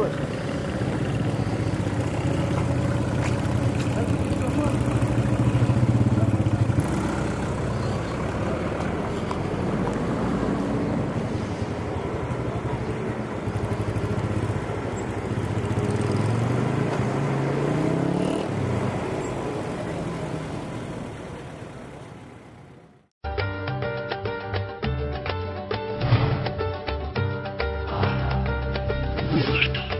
good. Мордор.